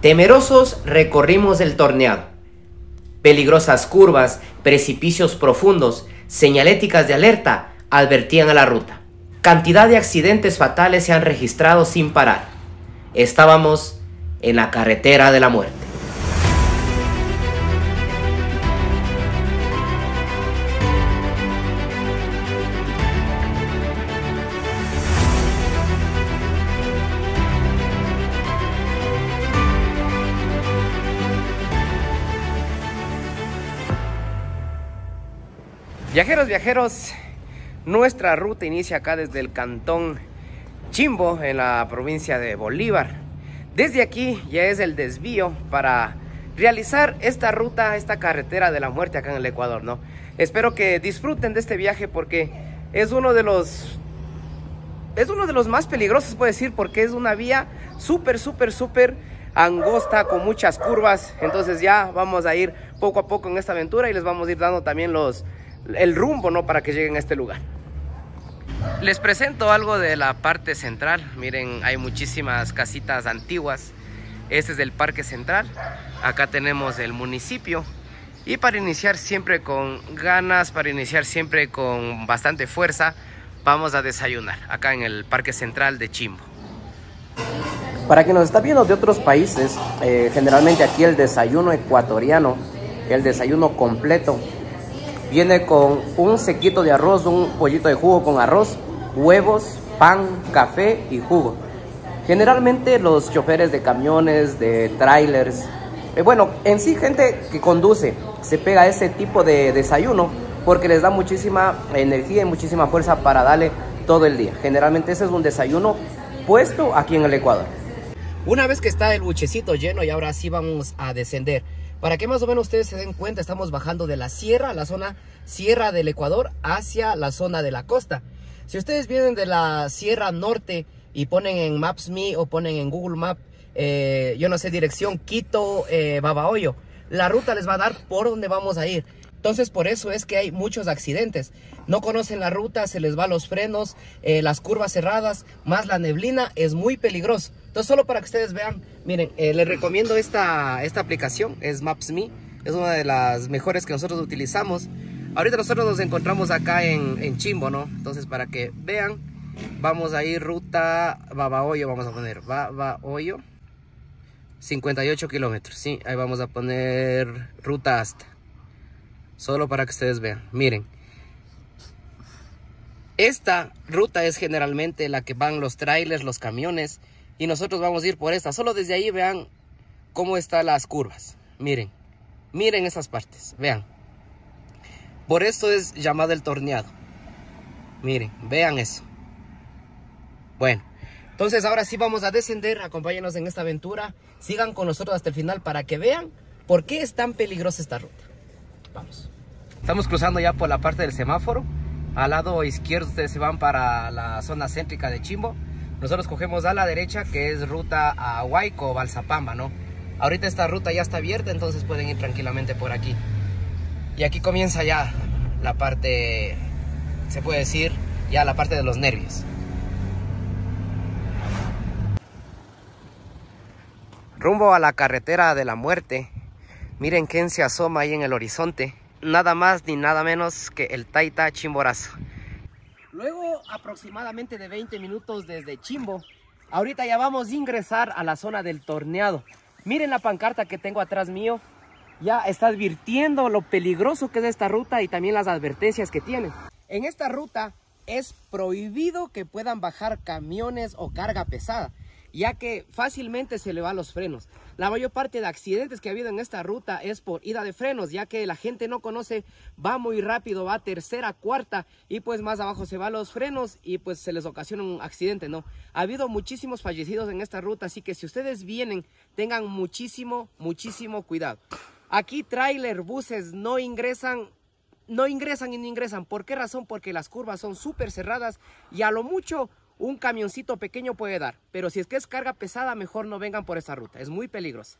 Temerosos recorrimos el torneado. Peligrosas curvas, precipicios profundos, señaléticas de alerta advertían a la ruta. Cantidad de accidentes fatales se han registrado sin parar. Estábamos en la carretera de la muerte. Viajeros, viajeros, nuestra ruta inicia acá desde el cantón Chimbo, en la provincia de Bolívar. Desde aquí ya es el desvío para realizar esta ruta, esta carretera de la muerte acá en el Ecuador, ¿no? Espero que disfruten de este viaje porque es uno de los... Es uno de los más peligrosos, puedo decir, porque es una vía súper, súper, súper angosta, con muchas curvas. Entonces ya vamos a ir poco a poco en esta aventura y les vamos a ir dando también los el rumbo, ¿no? Para que lleguen a este lugar. Les presento algo de la parte central. Miren, hay muchísimas casitas antiguas. Este es el Parque Central. Acá tenemos el municipio. Y para iniciar siempre con ganas, para iniciar siempre con bastante fuerza, vamos a desayunar acá en el Parque Central de Chimbo. Para quien nos está viendo de otros países, eh, generalmente aquí el desayuno ecuatoriano, el desayuno completo, Viene con un sequito de arroz, un pollito de jugo con arroz, huevos, pan, café y jugo. Generalmente los choferes de camiones, de trailers, eh, bueno, en sí gente que conduce se pega ese tipo de desayuno porque les da muchísima energía y muchísima fuerza para darle todo el día. Generalmente ese es un desayuno puesto aquí en el Ecuador. Una vez que está el buchecito lleno y ahora sí vamos a descender. Para que más o menos ustedes se den cuenta, estamos bajando de la sierra, la zona sierra del Ecuador, hacia la zona de la costa. Si ustedes vienen de la sierra norte y ponen en Maps.me o ponen en Google Maps, eh, yo no sé, dirección Quito, eh, Babahoyo, la ruta les va a dar por donde vamos a ir. Entonces por eso es que hay muchos accidentes. No conocen la ruta, se les va los frenos, eh, las curvas cerradas, más la neblina, es muy peligroso. Entonces solo para que ustedes vean, miren, eh, les recomiendo esta, esta aplicación, es Maps.me, es una de las mejores que nosotros utilizamos. Ahorita nosotros nos encontramos acá en, en Chimbo, ¿no? Entonces para que vean, vamos a ir ruta Babahoyo, vamos a poner Babahoyo, 58 kilómetros, sí, ahí vamos a poner ruta hasta. Solo para que ustedes vean. Miren. Esta ruta es generalmente la que van los trailers, los camiones. Y nosotros vamos a ir por esta. Solo desde ahí vean cómo están las curvas. Miren. Miren esas partes. Vean. Por esto es llamado el torneado. Miren, vean eso. Bueno, entonces ahora sí vamos a descender. Acompáñenos en esta aventura. Sigan con nosotros hasta el final para que vean por qué es tan peligrosa esta ruta. Vamos. Estamos cruzando ya por la parte del semáforo. Al lado izquierdo ustedes se van para la zona céntrica de Chimbo. Nosotros cogemos a la derecha que es ruta a Huayco Balsapamba, ¿no? Ahorita esta ruta ya está abierta, entonces pueden ir tranquilamente por aquí. Y aquí comienza ya la parte, se puede decir, ya la parte de los nervios. Rumbo a la carretera de la muerte. Miren quién se asoma ahí en el horizonte. Nada más ni nada menos que el Taita Chimborazo. Luego aproximadamente de 20 minutos desde Chimbo, ahorita ya vamos a ingresar a la zona del torneado. Miren la pancarta que tengo atrás mío. Ya está advirtiendo lo peligroso que es esta ruta y también las advertencias que tiene. En esta ruta es prohibido que puedan bajar camiones o carga pesada ya que fácilmente se le van los frenos. La mayor parte de accidentes que ha habido en esta ruta es por ida de frenos, ya que la gente no conoce, va muy rápido, va tercera, cuarta y pues más abajo se van los frenos y pues se les ocasiona un accidente, ¿no? Ha habido muchísimos fallecidos en esta ruta, así que si ustedes vienen, tengan muchísimo, muchísimo cuidado. Aquí trailer, buses no ingresan no ingresan y no ingresan. ¿Por qué razón? Porque las curvas son súper cerradas y a lo mucho un camioncito pequeño puede dar, pero si es que es carga pesada, mejor no vengan por esa ruta, es muy peligrosa.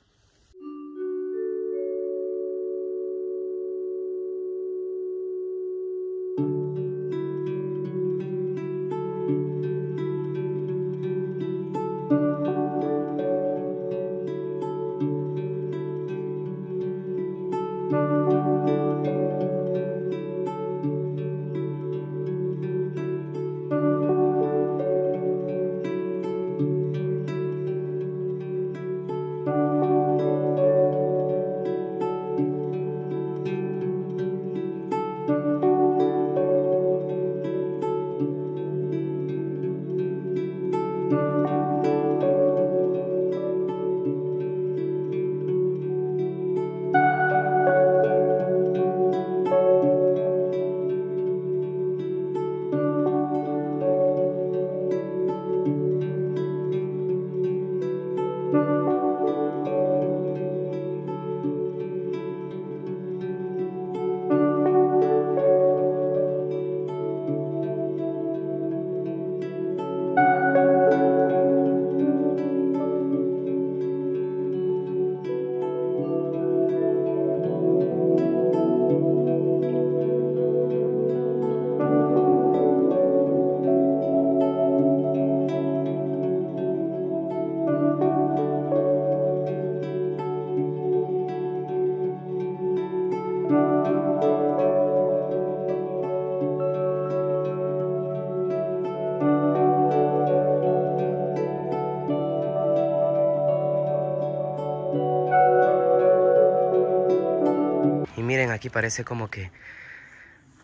Aquí parece como que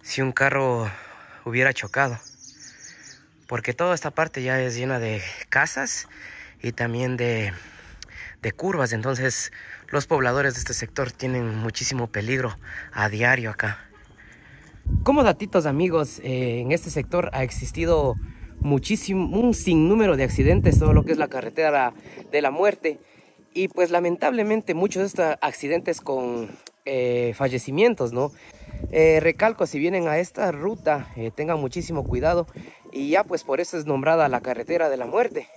si un carro hubiera chocado. Porque toda esta parte ya es llena de casas y también de, de curvas. Entonces los pobladores de este sector tienen muchísimo peligro a diario acá. Como datitos amigos, eh, en este sector ha existido muchísimo, un sinnúmero de accidentes, todo lo que es la carretera de la muerte. Y pues lamentablemente muchos de estos accidentes con eh, fallecimientos, ¿no? Eh, recalco, si vienen a esta ruta, tengan muchísimo cuidado y ya pues por eso es nombrada la carretera de la muerte.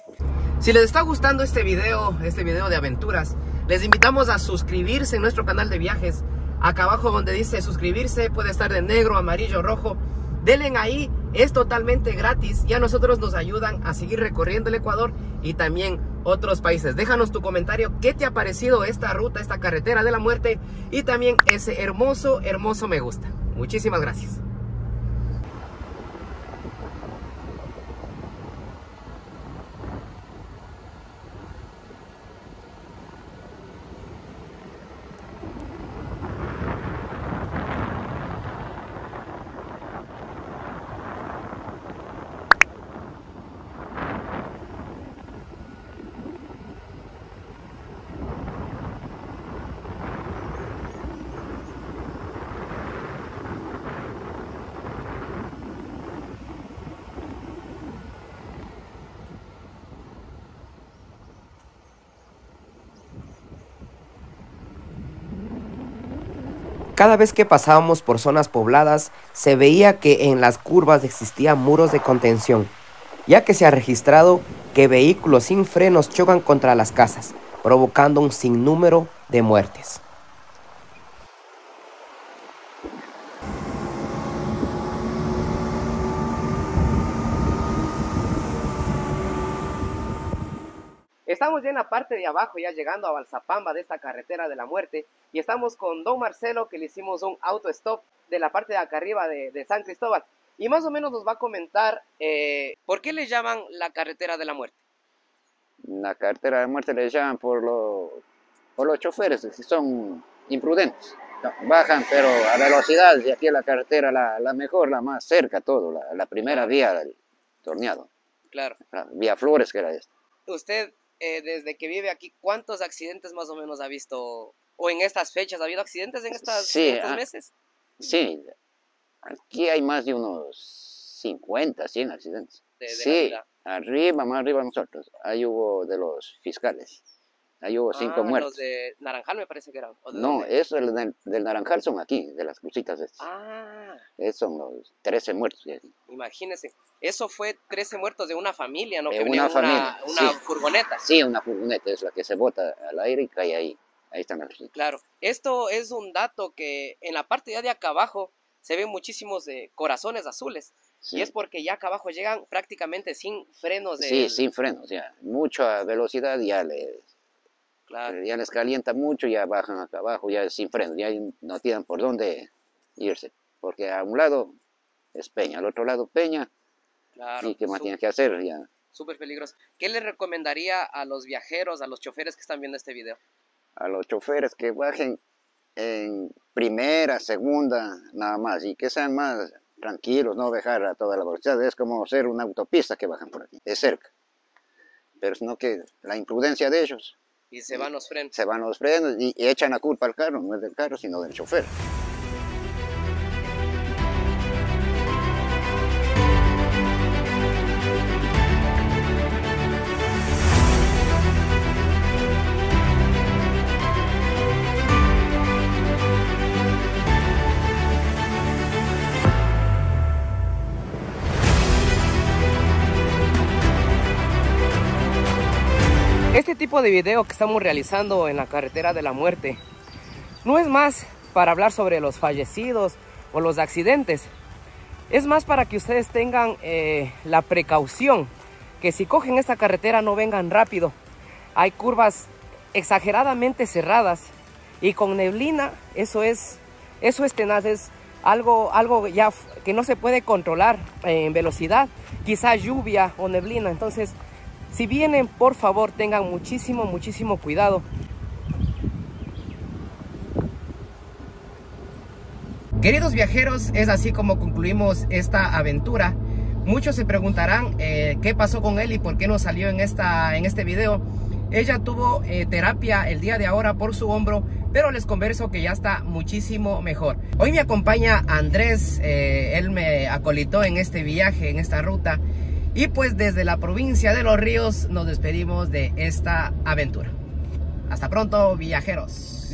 Si les está gustando este video, este video de aventuras, les invitamos a suscribirse en nuestro canal de viajes. Acá abajo donde dice suscribirse puede estar de negro, amarillo, rojo. Denle ahí, es totalmente gratis y a nosotros nos ayudan a seguir recorriendo el Ecuador y también otros países. Déjanos tu comentario, qué te ha parecido esta ruta, esta carretera de la muerte y también ese hermoso, hermoso me gusta. Muchísimas gracias. Cada vez que pasábamos por zonas pobladas, se veía que en las curvas existían muros de contención, ya que se ha registrado que vehículos sin frenos chocan contra las casas, provocando un sinnúmero de muertes. Estamos ya en la parte de abajo, ya llegando a Balsapamba de esta carretera de la muerte. Y estamos con Don Marcelo, que le hicimos un auto stop de la parte de acá arriba de, San Cristóbal. Y más o menos nos va a comentar eh, por qué le llaman la carretera de la muerte. La carretera de la muerte le llaman por, por los choferes, que son imprudentes. Bajan, pero a velocidad, y aquí la carretera la, mejor, la más cerca, todo, la, la primera vía del torneado. Claro. vía Flores, que era esta. Usted eh, desde que vive aquí, ¿cuántos accidentes más o menos ha visto? ¿O en estas fechas? ¿Ha habido accidentes en, estas, estos ah, meses? Sí, aquí hay más de unos 50, 100 accidentes. sí, arriba, más arriba nosotros. Ahí hubo de los fiscales. Ahí hubo cinco ah, muertos. Los de Naranjal me parece que eran. no, esos del, del, Naranjal son aquí, de las crucitas. Estas. Ah. Esos son los 13 muertos. Imagínense. Eso fue 13 muertos de una familia, ¿no? De que una familia. Una, furgoneta. Sí, una furgoneta es la que se bota al aire y cae ahí. Ahí están las Claro. Esto es un dato que en la parte ya de acá abajo se ven muchísimos de corazones azules. Y es porque ya acá abajo llegan prácticamente sin frenos. De... Sí, sin frenos, ya. Mucha velocidad ya les, claro. ya les calienta mucho, ya bajan acá abajo, ya sin frenos, ya no tienen por dónde irse. Porque a un lado es peña, al otro lado peña, Claro. ¿qué más tienes que hacer? Ya. Súper peligroso. ¿Qué le recomendaría a los viajeros, a los choferes que están viendo este video? A los choferes que bajen en primera, segunda, nada más, y que sean más tranquilos, no dejar a toda la velocidad. Es como ser una autopista que bajan por aquí, es cerca. Pero no que la imprudencia de ellos. Y se van los frenos. Se van los frenos y echan la culpa al carro, no es del carro, sino del chofer. Este tipo de video que estamos realizando en la carretera de la muerte no es más para hablar sobre los fallecidos o los accidentes. Es más para que ustedes tengan eh, la precaución que si cogen esta carretera no vengan rápido. Hay curvas exageradamente cerradas y con neblina eso es, eso es tenaz, es algo, algo ya que no se puede controlar en velocidad, quizá lluvia o neblina. Entonces si vienen, por favor, tengan muchísimo, muchísimo cuidado. Queridos viajeros, es así como concluimos esta aventura. Muchos se preguntarán eh, qué pasó con él y por qué no salió en, esta, en este video. Ella tuvo eh, terapia el día de ahora por su hombro, pero les converso que ya está muchísimo mejor. Hoy me acompaña Andrés, eh, él me acolitó en este viaje, en esta ruta. Y pues desde la provincia de Los Ríos nos despedimos de esta aventura. Hasta pronto, viajeros.